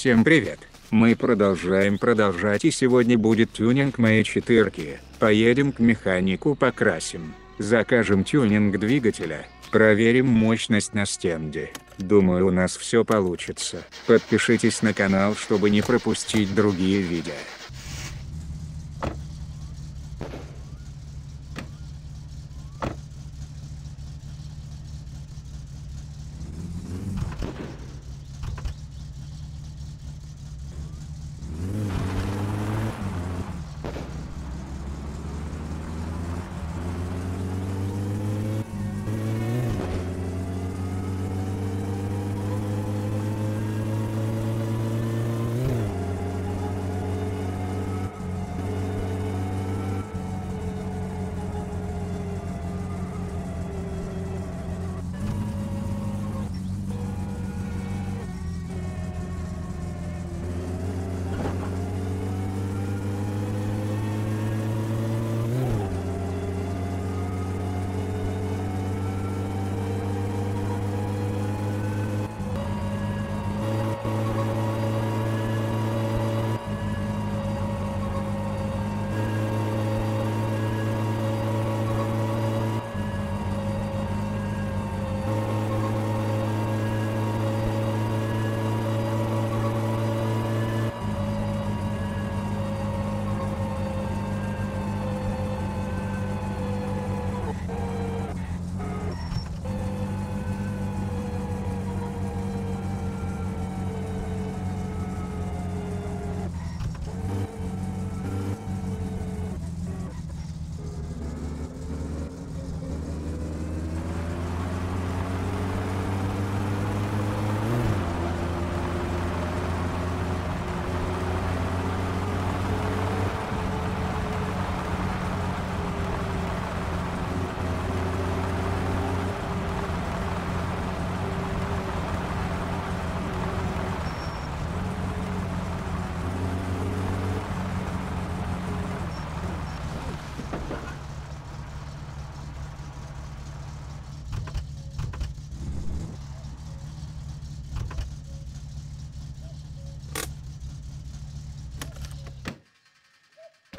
Всем привет! Мы продолжаем продолжать и сегодня будет тюнинг моей четырки. Поедем к механику покрасим. Закажем тюнинг двигателя. Проверим мощность на стенде. Думаю у нас все получится. Подпишитесь на канал, чтобы не пропустить другие видео.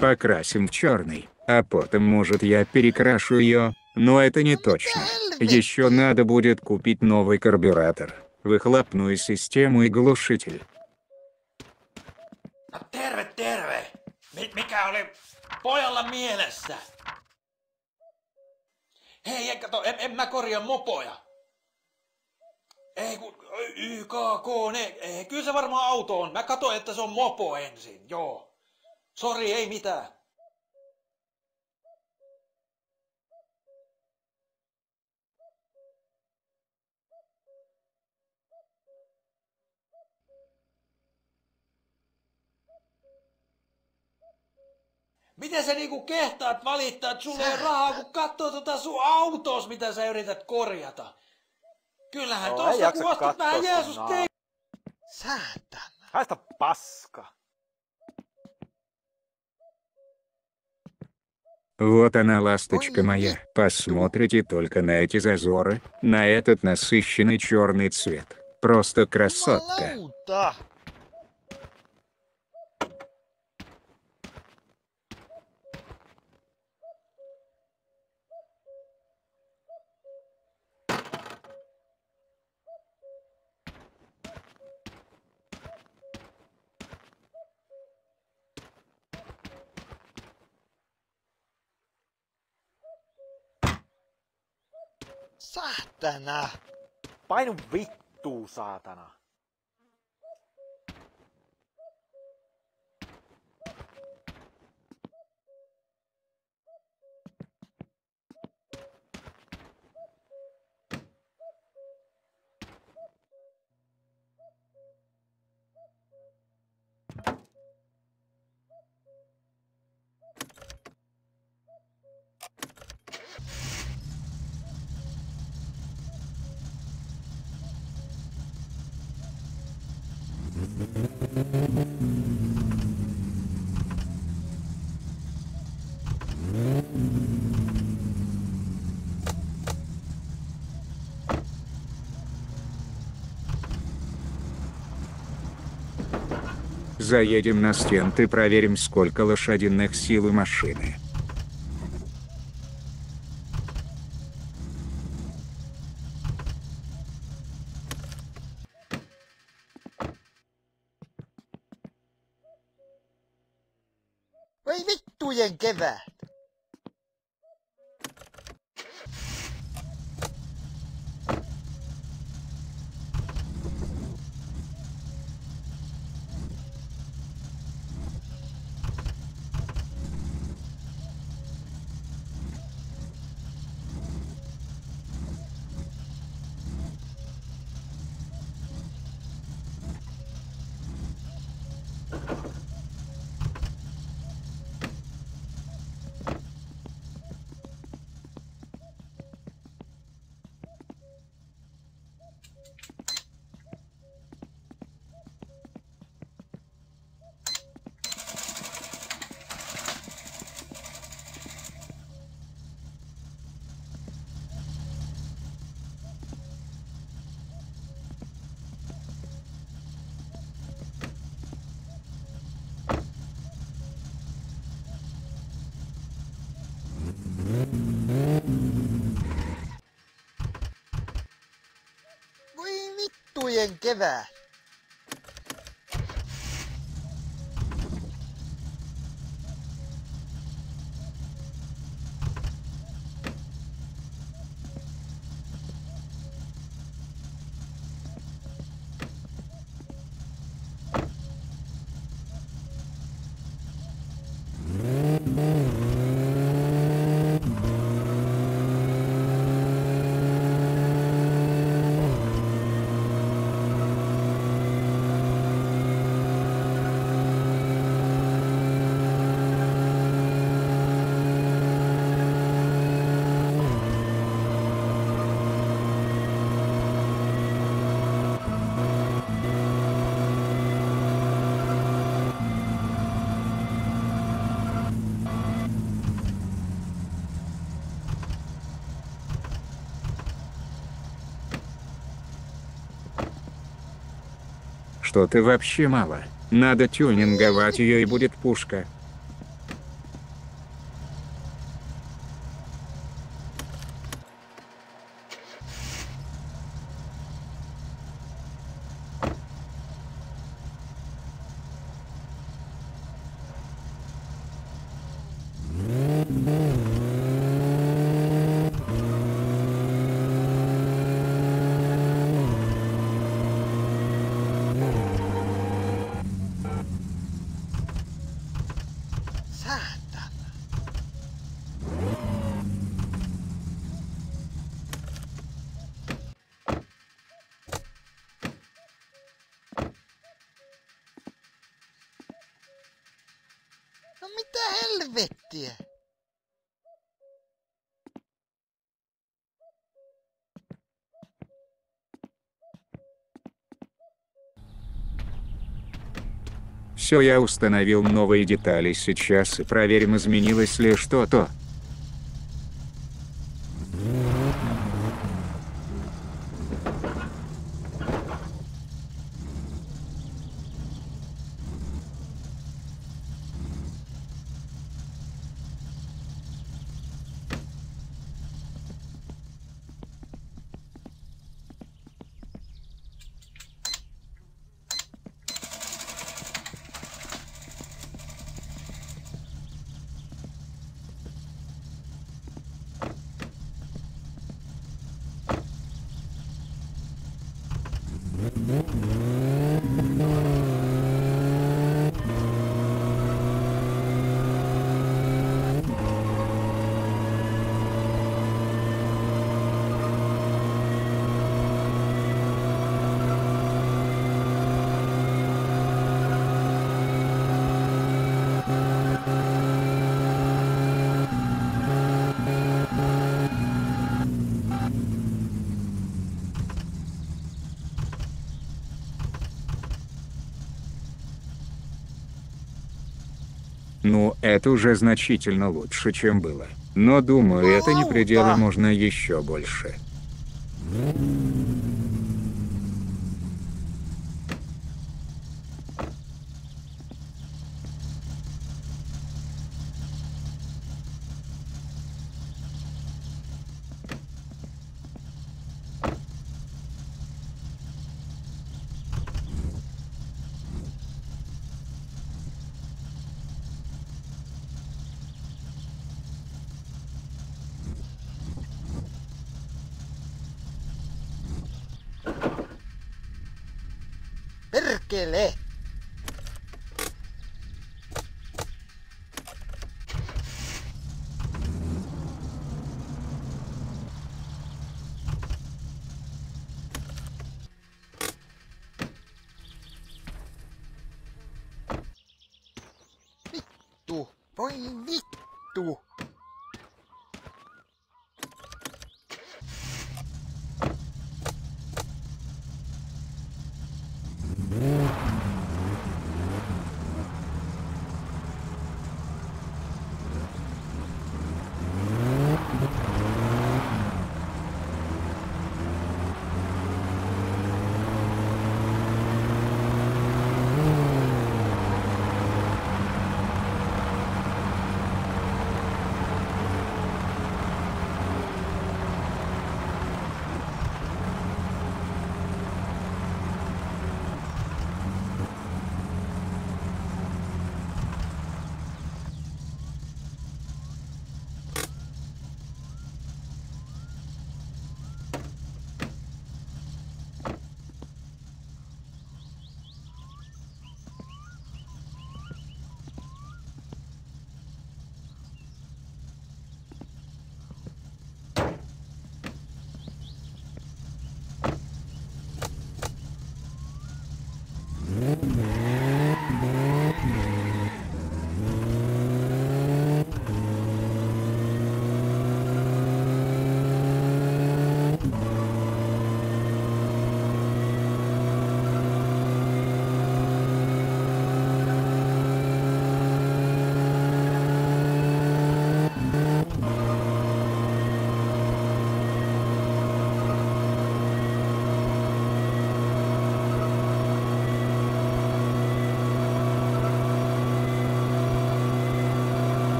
Покрасим в черный, а потом может я перекрашу ее, но это не точно. Еще надо будет купить новый карбюратор, выхлопную систему и глушитель. Terve, terve! Mi- Mikä oli pojalla mielessä? Hei, ei, kato, en, en mä korjaa mopoja. Ei kun, YKK, ne, ei, kyllä se varmaan auto on. Mä katsoin, että se on mopo ensin, joo. Sori, ei mitään. Miten sä niinku kehtaat valittaa, että sulla ei ole rahaa, kun katsoo tota sun autos, mitä sä yrität korjata? Kyllähän No, tosta jaksa kun ostat vähän Jeesus tei... Säätän. Haista paska. Вот она ласточка моя. Посмотрите только на эти зазоры, на этот насыщенный черный цвет. Просто красотка. Saatana! Painu vittuu, saatana. Заедем на стенд и проверим сколько лошадиных сил у машины. Voi vittujen kevät. Julian Giver. Что ты вообще мало? Надо тюнинговать ее и будет пушка. Helvettiä? Все, я установил новые детали сейчас и проверим изменилось ли что-то. Ну, это уже значительно лучше, чем было. Но думаю, это не предел, и можно еще больше. que ele é.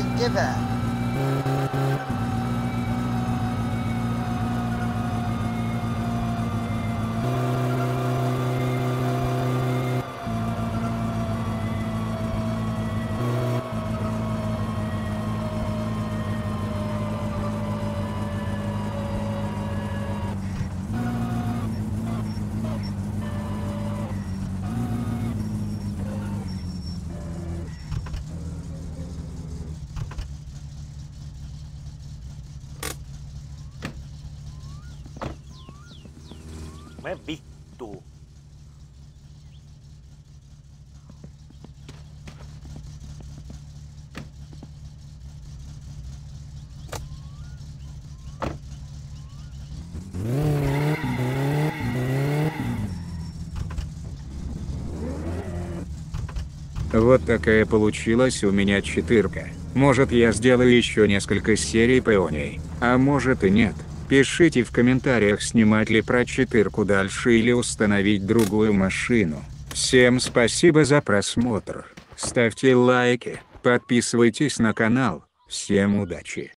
give it. Me vittuu. Вот такая получилась у меня четырка. Может я сделаю еще несколько серий по а может и нет. Пишите в комментариях снимать ли про четырку дальше или установить другую машину. Всем спасибо за просмотр. Ставьте лайки, подписывайтесь на канал. Всем удачи.